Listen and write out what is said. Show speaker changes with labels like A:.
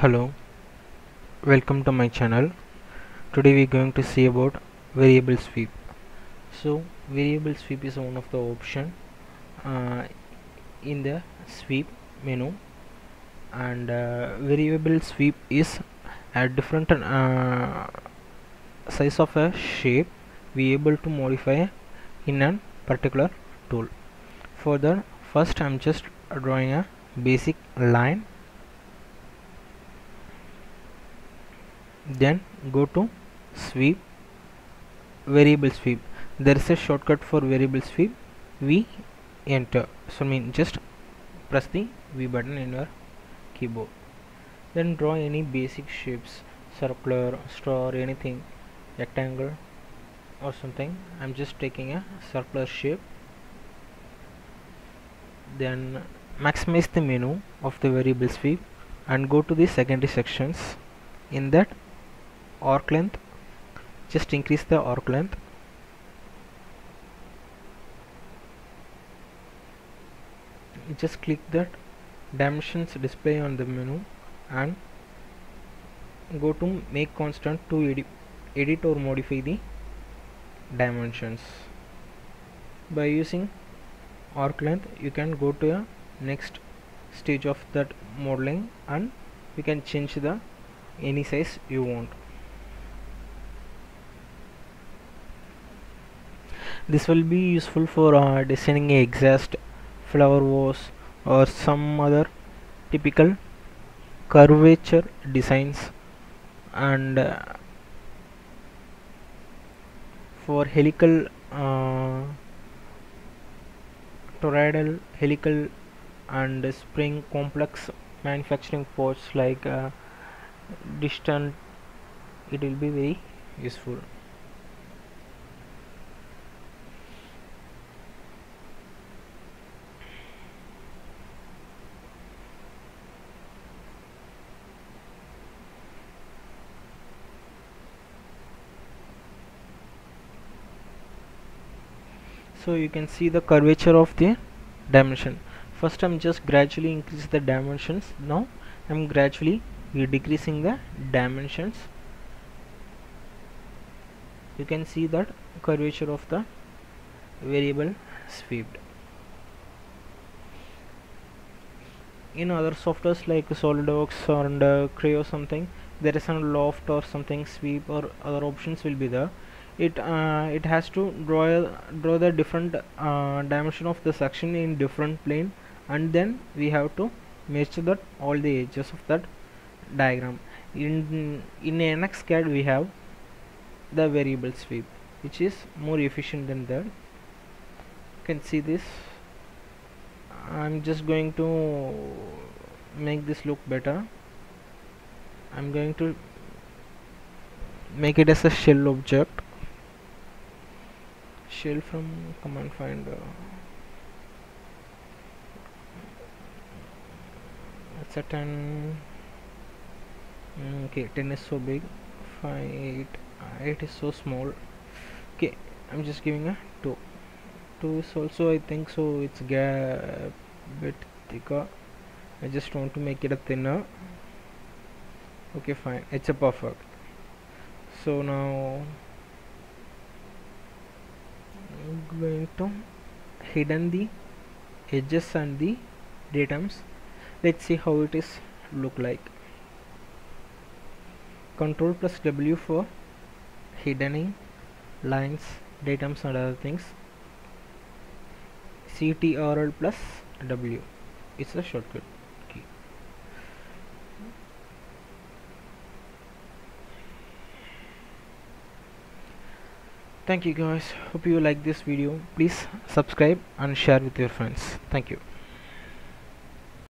A: hello. Welcome to my channel. Today we are going to see about variable sweep. So variable sweep is one of the option uh, in the sweep menu. And uh, variable sweep is a different uh, size of a shape we able to modify in a particular tool. For that first I'm just drawing a basic line then go to sweep variable sweep. There is a shortcut for variable sweep. V enter. So I mean just press the v button in your keyboard. Then draw any basic shapes circular star anything rectangle or something. I'm just taking a circular shape. Then maximize the menu of the variable sweep and go to the secondary sections. In that arc length. Just increase the arc length. Just click that dimensions display on the menu and go to make constant to edit, edit or modify the dimensions. By using arc length you can go to a next stage of that modeling and you can change the any size you want this will be useful for uh, designing exhaust flower vase or some other typical curvature designs and uh, for helical uh, toroidal helical and spring complex manufacturing parts like uh, distant it will be very useful so you can see the curvature of the dimension. First I'm just gradually increase the dimensions. Now I'm gradually decreasing the dimensions. You can see that curvature of the variable swept in other softwares like SolidWorks and uh, Creo something there is a loft or something sweep or other options will be there it uh, it has to draw draw the different uh, dimension of the section in different plane and then we have to match that all the edges of that diagram. In in NXCAD we have the variable sweep which is more efficient than that. You can see this. I'm just going to make this look better. I'm going to make it as a shell object shell from command finder uh, it's a 10 mm, okay 10 is so big 5 8 8 is so small. Okay I'm just giving a 2 2 is also I think so it's a bit thicker. I just want to make it a thinner. Okay fine it's a perfect. So now I'm going to hidden the edges and the datums let's see how it is look like. Control plus W for hiddening lines datums and other things. CTRL plus W. It's a shortcut thank you guys. Hope you like this video. Please subscribe and share with your friends. Thank you